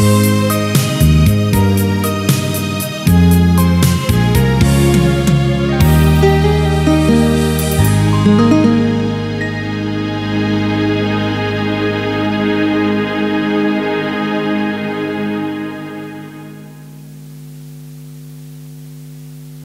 you